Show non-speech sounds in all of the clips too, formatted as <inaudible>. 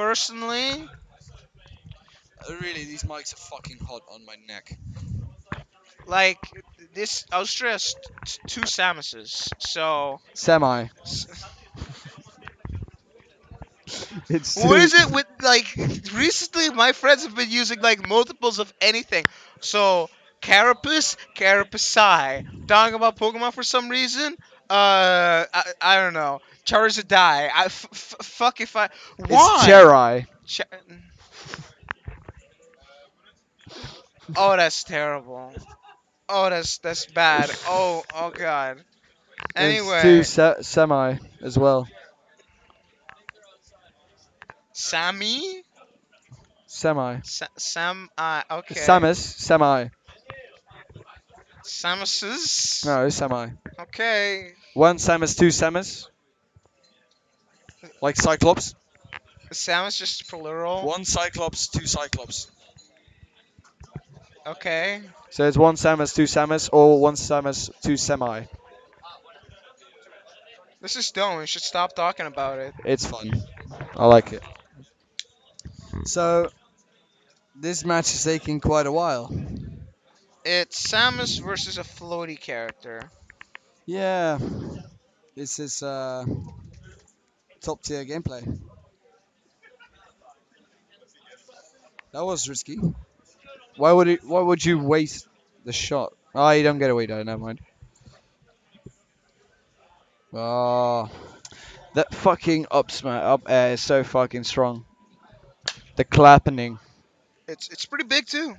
personally, Really, these mics are fucking hot on my neck. like this Austria has t- two Samuses, so Semi. <laughs> It's what too- is it with like recently my friends have been using like multiples of anything. So Carapace, Carapace, talking about Pokemon for some reason. Uh, I, I don't know. Charizardai. I f- f- fuck if I. Why? It's Cherai. Cha- oh, that's terrible. Oh, that's that's bad. Oh, oh god. Anyway, It's two se- semi as well. Sammy, Semi. Sa- Sam. Uh, okay. Samus. Semi. Samuses. No, semi. Okay. One Samus, two Samus. Like Cyclops. Samus just plural. One Cyclops, two Cyclops. Okay. So it's one Samus, two Samus, or one Samus, two Semi. This is dumb. We should stop talking about it. It's fun. I like it. So, this match is taking quite a while. It's Samus versus a floaty character. Yeah, this is uh, top tier gameplay. That was risky. Why would it? Why would you waste the shot? Oh, you don't get away though. Never mind. Oh, that fucking up smash up air is so fucking strong. The clapping. It's it's pretty big too.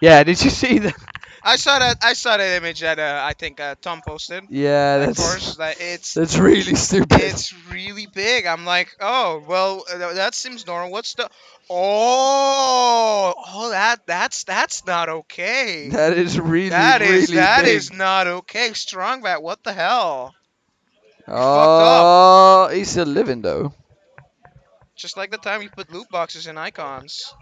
Yeah, did you see that? I saw that I saw that image that uh, I think uh, Tom posted. Yeah, Of that's course, that it's that's really stupid. it's really big. I'm like, oh well, uh, that seems normal. What's the? Oh, oh, that that's that's not okay. that is really That is really that is not okay. Strong bat, what the hell? Oh, he's still living though. Just like the time you put loot boxes in icons.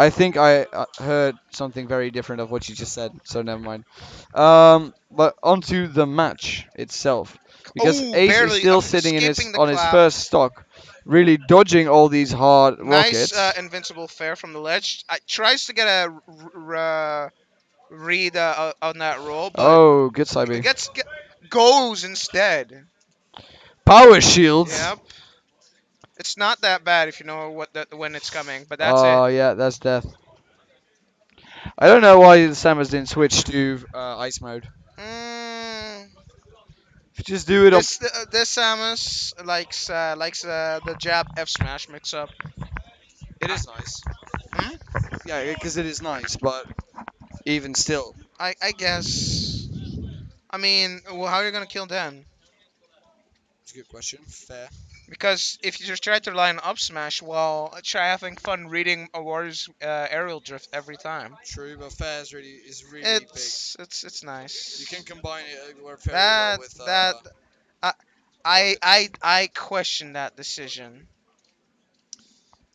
I think I uh, heard something very different of what you just said, so never mind. Um, but onto the match itself, because Oh, Ace barely. is still I'm sitting in his on his first stock, really dodging all these hard rockets. Nice uh, invincible fair from the ledge. I, tries to get a uh, read uh, on that roll, but oh, good Cyber. gets get, goes instead. Power shields. Yep. It's not that bad if you know what the, when it's coming, but that's oh it. yeah, that's death. I don't know why the Samus didn't switch to uh, ice mode. Mm, Just do it this uh, this Samus likes uh, likes uh, the jab F smash mix up. It is nice. Hmm? Yeah, because it is nice, but even still, I I guess. I mean, well, how are you gonna kill Dan? it's a good question. Fair. Because if you just try to rely on up smash, well, try having fun reading a warrior's uh, aerial drift every time. True, but fair is really is really It's it's it's nice. You can combine it uh, very that well with uh, that I I I I question that decision.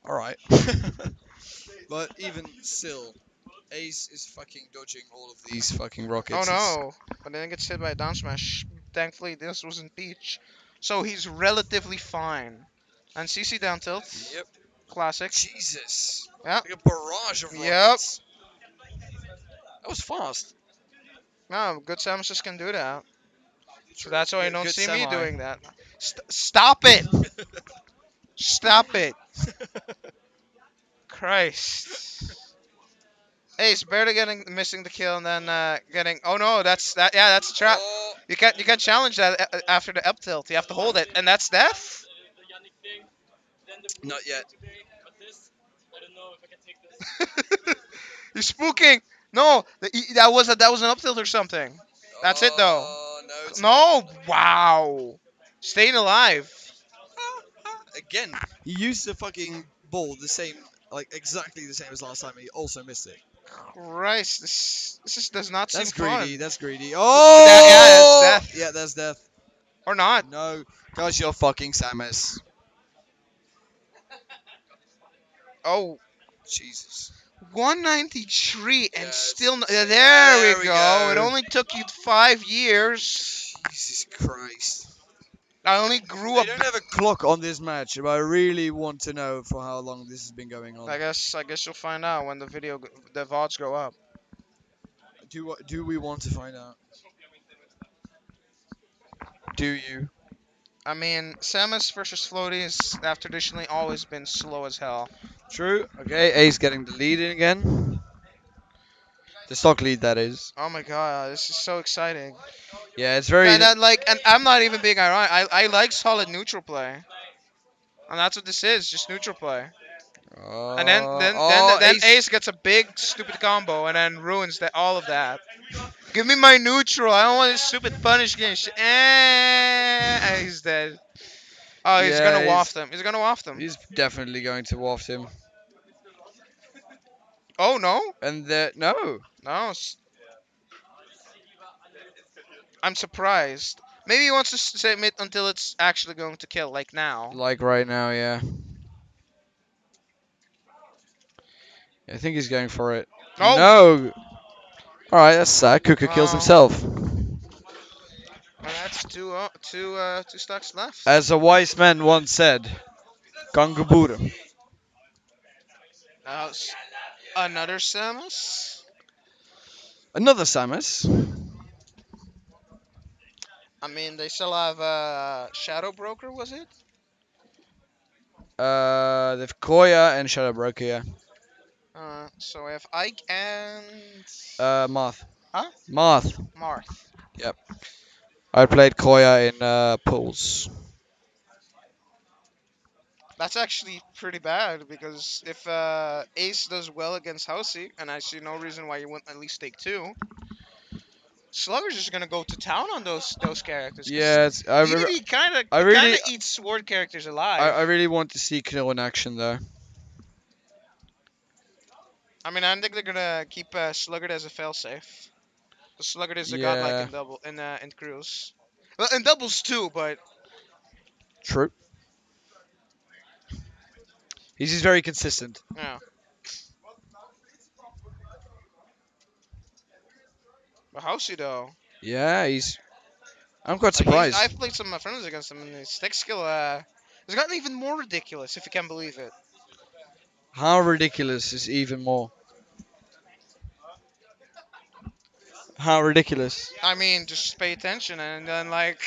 All right. <laughs> but even still, Ace is fucking dodging all of these fucking rockets. Oh no! But then gets hit by a down smash. Thankfully, this wasn't Peach, so he's relatively fine. And CC down tilt, Yep. classic. Jesus. Yeah. Like a barrage of Yep. That was fast. No, good Samuses can do that. So that's why you don't see me doing that. St- stop it! Stop it! <laughs> Christ. Ace barely getting missing the kill and then uh, getting. Oh no, that's that. Yeah, that's a trap. Oh, You can't you can't challenge that uh, uh, after the up tilt. You have to hold it, and that's death. not yet. <laughs> You're spooking. No, the, that was a that was an up tilt or something. That's it, though. Oh, no, No, wow. Staying alive. Again, he used the fucking ball the same, like exactly the same as last time. He also missed it. Christ, this this just does not That's seem greedy. fun. That's greedy. Oh, yeah, that's oh! death. Yeah, that's death. Or not. No, cause you're fucking Samus. <laughs> Oh, Jesus. 193 and Yes. still. N- there, There we we go. It only took you five years. Jesus Christ. I only grew They up. don't have a clock on this match, but I really want to know for how long this has been going on. I guess I guess you'll find out when the video the vods go up. Do wa- do we want to find out? Do you? I mean, Samus versus Floaties have traditionally always been slow as hell. True. Okay, Ace getting the lead in again. The stock lead, that is. Oh my god, this is so exciting. Yeah, it's very. And that, like, and I'm not even being ironic. I, I like solid neutral play, and that's what this is, just neutral play. And then Uh, then oh, then, then Ace- Ace gets a big stupid combo and then ruins that all of that. Give me my neutral. I don't want this stupid punish game. Eh, he's dead. Oh, he's Yeah, gonna he's- waft him. He's gonna waft him. He's definitely going to waft him. Oh no, And the no. no. I'm surprised. Maybe he wants to submit until it's actually going to kill, like now. Like right now, yeah. I think he's going for it. No. No. All right, that's sad. Cookre kills Oh. himself. That's two, uh, two, uh, two stocks left. As a wise man once said, Gangabura. S- another Samus. Another Samus. I mean, they still have uh, Shadow Broker, was it? Uh, they've Kroia and Shadow Broker, yeah. Uh, so we have Ike and Uh, Marth. Huh? Marth. Marth. Yep. I played Kroia in uh, pools. That's actually pretty bad because if uh, Ace does well against Hausi, and I see no reason why you wouldn't at least take two, Slugger's just gonna go to town on those those characters. it's, I, re- he kind of I kind really- of eats sword characters alive. I, I, really want to see Knill in action though. I mean, I think they're gonna keep uh, Sluggard as a failsafe. The Sluggard is a godlike Yeah. in double in uh, in crews. Well, in doubles too, but True. He's just very consistent. yeah. But Hausi though. Yeah, he's. I'm quite Like, surprised. I've played some of my friends against him, and his stick skill uh, has gotten even more ridiculous, if you can believe it. How ridiculous is even more? How ridiculous? I mean, just pay attention, and then like,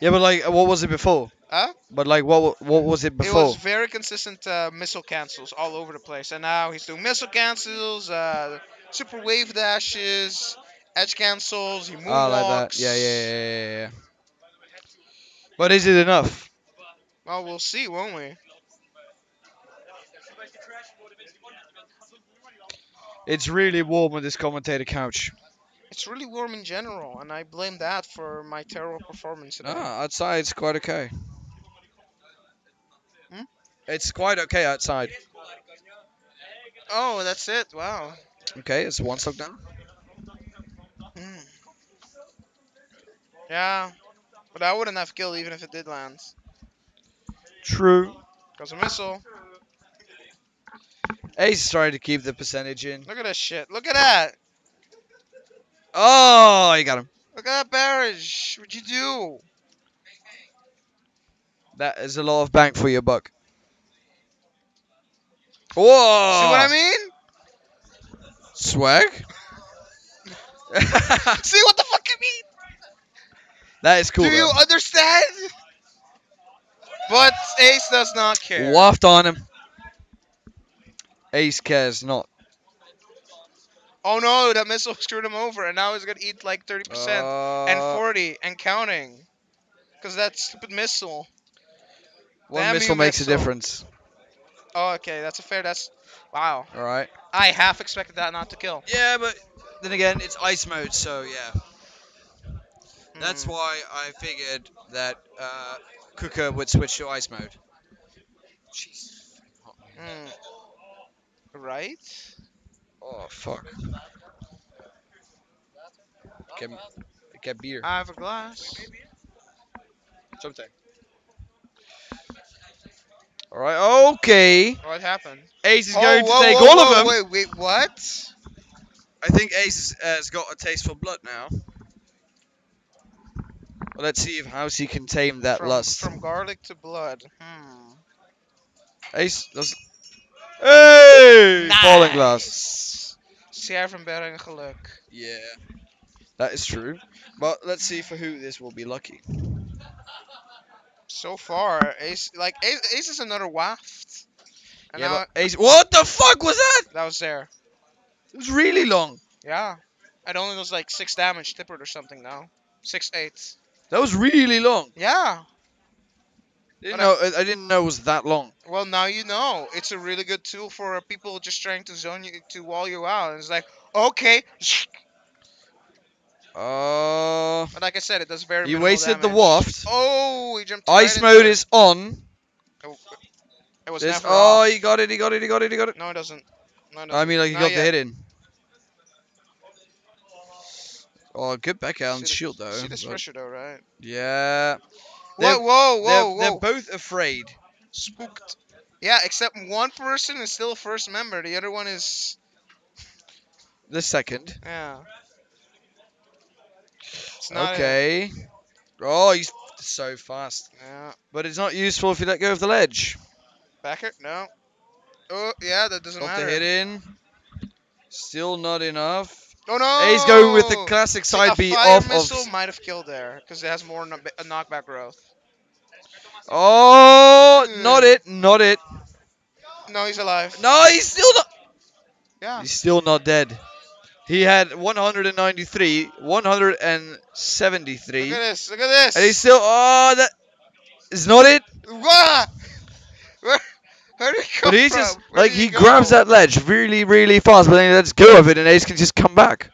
Yeah, but like, what was it before? Huh? But like, what what was it before? it was very consistent uh, missile cancels all over the place, and now he's doing missile cancels, uh, super wave dashes, edge cancels, he moonwalks. Ah, like that. Yeah, yeah, yeah, yeah, yeah. But is it enough? Well, we'll see, won't we? It's really warm on this commentator couch. It's really warm in general, and I blame that for my terrible performance today. Ah, outside it's quite okay. It's quite okay outside. Oh, that's it. Wow. Okay, it's one stock down. Hmm. Yeah, but I wouldn't have killed even if it did land. True. Cause a missile. Ace is trying to keep the percentage in. Look at that shit. Look at that. Oh, you got him. Look at that barrage. What'd you do? That is a lot of bang for your buck. Whoa! See what I mean? Swag. <laughs> See what the fuck I mean? that is cool. do you understand? But Ace does not care. Waft on him. Ace cares not. Oh no, that missile <laughs> screwed him over, and now he's gonna eat like 30% and Uh, 40 and counting. Cause that stupid missile. One Damn missile makes a difference. Oh, okay, that's a fair. That's wow. All right. I half expected that not to kill. Yeah, but then again, it's ice mode, so yeah. That's Hmm. why I figured that uh, Cookre would switch to ice mode. Jeez. Hmm. Right? Oh fuck. Get, get beer. I have a glass. Sometime. All right. Okay. What happened? Ace is Oh, going whoa, to take whoa, all whoa, of them. Wait, wait, what? I think Ace has got a taste for blood now. Well, let's see if Hausi can tame that from, lust. From garlic to blood. Hmm. Ace, does. Hey! Falling glass. Nice. Sierra from Beren geluk. Yeah, that is true. But let's see for who this will be lucky. So far, Ace like Ace, Ace is another waft. And yeah, now Ace. What the fuck was that? that was there. It was really long. Yeah. It only was like six damage tippered or something now. Six eight. That was really long. Yeah. Didn't know, I, I didn't know it was that long. Well, now you know. It's a really good tool for people just trying to zone you to wall you out. It's like, okay, <laughs> Uh, but like I said, it does very. minimal wasted the waft. Oh, he jumped. Ice right mode is on. It It was This, never oh, off. he got it. He got it. He got it. He got it. No, it doesn't. No, it doesn't. I mean, like he Not got the yet. hit in. Oh, good back out See the- shield though. See this but- pressure though, right? Yeah. They're- Whoa, whoa, They're, whoa, they're both afraid. Spooked. Yeah, except one person is still first member. The other one is The second. yeah. It's not a- Okay. Oh, he's so fast. yeah. But it's not useful if you let go of the ledge. Backer? No. Oh, yeah, that doesn't Got matter. the hit in. Still not enough. Oh no! He's going with the classic side a B off of. missile might have killed there because it has more no- a knockback growth. Oh, Hmm. not it, not it. No, he's alive. No, he's still not. Yeah. He's still not dead. He had 193, 173, Look at this. Look at this. and he's still. Oh, that is not it. Wah! Where, where did he come But he's from? just Where like did he grabs that ledge really, really fast, but then he lets go of it, and Ace can just come back.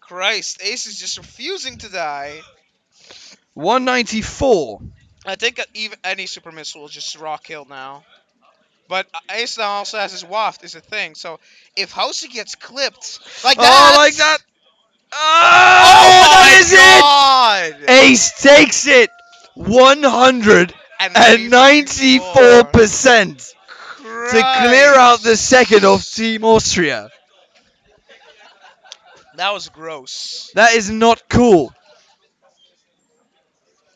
Christ, Ace is just refusing to die. 194. I think even any super missile will just raw kill now. But Ace also has his waft is a thing. So if Hausi gets clipped like that, Oh, like that. Oh, Oh, that it. God! Ace takes it. 194 percent to clear out the second of Team Austria. That was gross. That is not cool.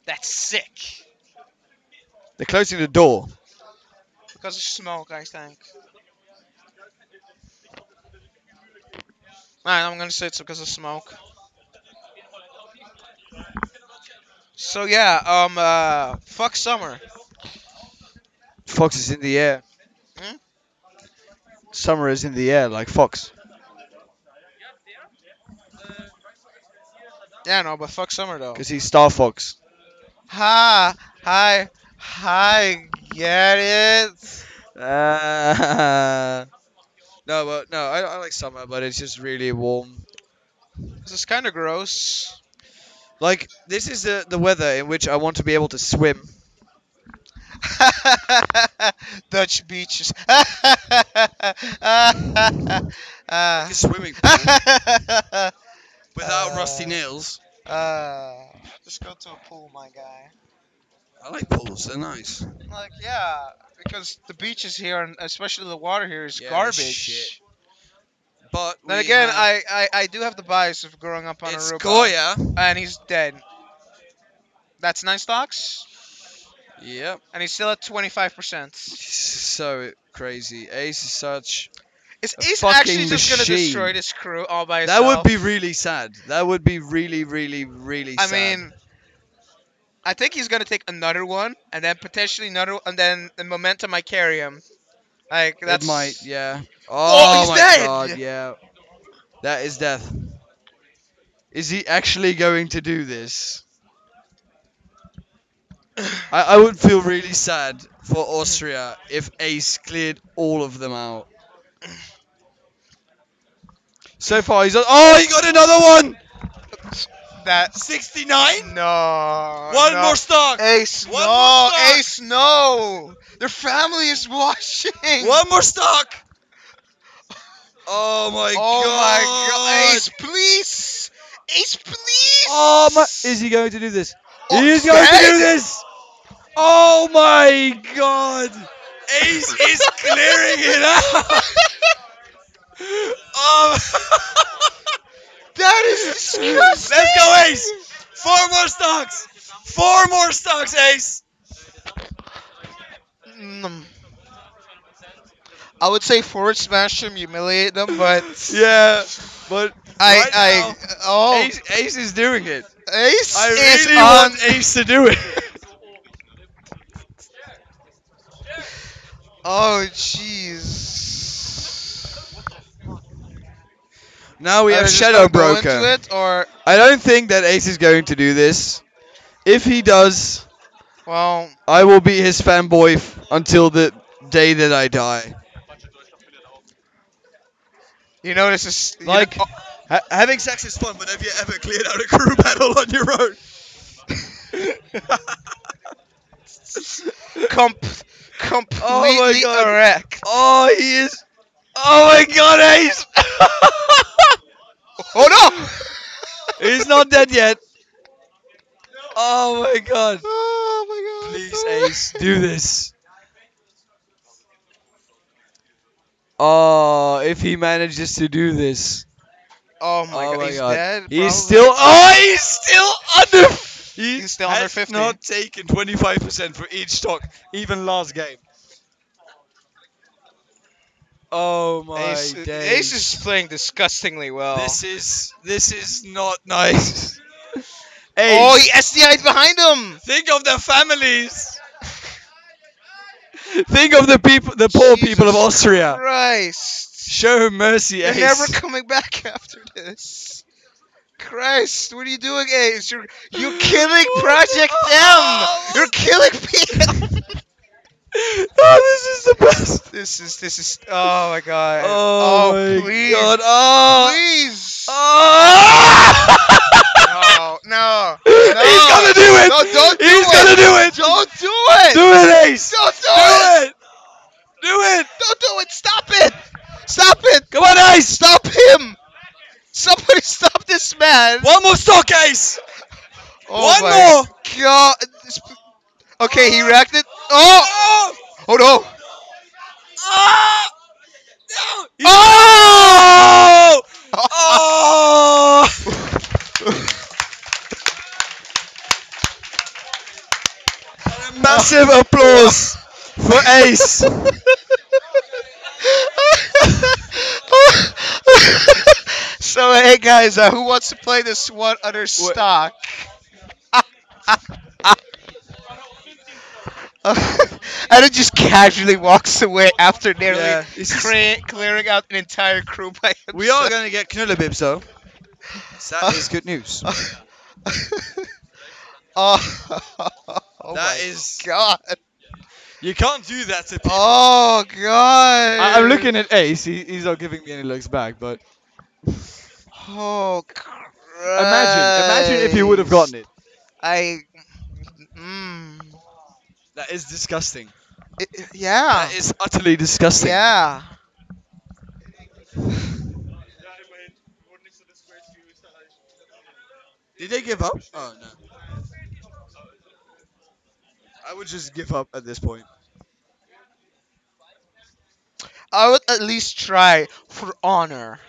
That's sick. They're closing the door. Because of smoke, I think. Alright, I'm gonna say it's because of smoke. So yeah, um, uh, fuck summer. Fox is in the air. Hmm? Summer is in the air like Fox. Yeah, no, but fuck summer though. Because he's Star Fox. Ha, hi, hi, get it? Uh, <laughs> no, but no, I, I like summer, but it's just really warm. This is kind of gross. Like this is the the weather in which I want to be able to swim. <laughs> Dutch beaches. A swimming pool <laughs> without Uh, rusty nails. uh, just go to a pool, my guy. I like pools. They're nice. Like, yeah, because the beaches here, and especially the water here, is Yeah, garbage. shit. But Then again, have- I, I, I do have the bias of growing up on it's Aruba. Goya. And he's dead. That's nine stocks, Yep. and he's still at 25%. <laughs> So crazy. Ace is such. Is Ace actually just gonna machine. destroy this crew all by That would be really sad. That would be really, really, really I sad. mean, I think he's gonna take another one, and then potentially another, and then the momentum might carry him. Like that's it might, yeah. Oh, Oh, he's my dead! god, yeah. That is death. Is he actually going to do this? I, I would feel really sad for Austria if Ace cleared all of them out. So far, he's on. Oh, he got another one! That. 69? No. One no. more stock! Ace, One no, more stock. Ace, no. Their family is watching. One more stock! Oh my oh god! my god, Ace, please, Ace, please. Oh my! Is he going to do this? Oh, he is going to do this! Oh my god! Ace is clearing it out! oh. <laughs> <laughs> That is disgusting. <laughs> Let's go, Ace! Four more stocks! Four more stocks, Ace. Mm. I would say forward smash him, humiliate them, but <laughs> Yeah, but I right I now, oh Ace, Ace is doing it. Ace I is really on. want Ace to do it. <laughs> Oh jeez. Now we have Shadow gonna go into Broker. it, or I don't think that Ace is going to do this. If he does, well, I will be his fanboy until the day that I die. you know this is know- Like, ha- having sex is fun, but have you ever cleared out a crew <laughs> battle on your own? <laughs> com- completely <laughs> Oh my God. erect. oh, he is. Oh my god, Ace! Oh no! He's not dead yet. Oh my god. Oh my god! Please, Ace, do this. Oh, if he manages to do this. Oh my oh god! my he's god. dead. He's still. Oh, he's still under. He He's still under has 50. not taken 25% for each stock, even last game. Oh my Ace, days. Ace is playing disgustingly well. This is this is not nice. <laughs> oh, Ace, he SDI'd behind him. think of the families. <laughs> think of the people, the poor people of Austria. Christ! Show mercy, You're Ace. never coming back <laughs> after this. Christ, what are you doing, Ace? You're you're killing Project M. Oh. You're killing PM. <laughs> oh, this is the best. This is this is. Oh my god. Oh, oh my please, god. Oh. please. Oh. No, <laughs> no, no. He's gonna do it. No, don't do it He's it. gonna do it. Don't do it. Do it, Ace. Don't do, Do it. it. Do it. Don't do it. Stop it. Stop it. Come on, Ace. Stop him. Somebody stop this man. One more stock, Ace. Oh One my more. God. Okay, he reacted. Oh. Oh. Oh no. Ah. No. Oh. Oh. A massive applause for Ace. <laughs> so hey guys, uh, who wants to play this one other stock? <laughs> <laughs> and it just casually walks away after nearly Yeah, it's just- crea- clearing out an entire crew by himself. <laughs> We are going to get Knullebibs though. That is good news. <laughs> oh, oh That is- God. You can't do that to people. Oh God. I, I'm looking at Ace. He, he's not giving me any looks back, but Oh, imagine, imagine if he would have gotten it. I. Mm, That is disgusting. it- yeah. That is utterly disgusting. Yeah. Did they give up? Oh no. I would just give up at this point. I would at least try for honor.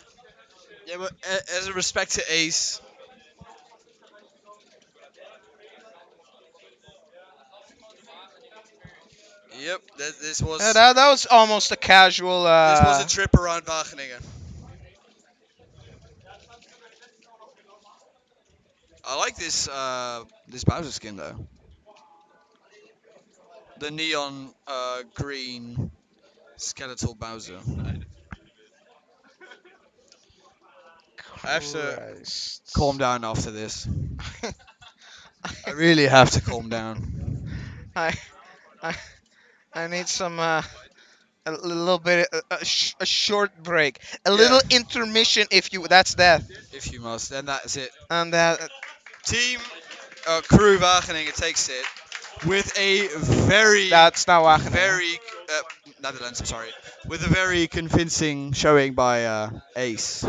Yeah, but as a respect to Ace. Yep, that, this was Yeah, that, that was almost a casual. Uh, this was a trip around Wageningen. I like this uh, this Bowser skin though. The neon uh, green skeletal Bowser. I have to calm down after this. <laughs> I really have to calm down. I, I, I need some. Uh, a little bit, a, a, sh- a short break, a little intermission, if you. That's death, If you must, then that's it. and that. Team uh, Crew Wageningen takes it with a very, That's not Wageningen. very uh, Netherlands. I'm sorry, with a very convincing showing by uh, Ace.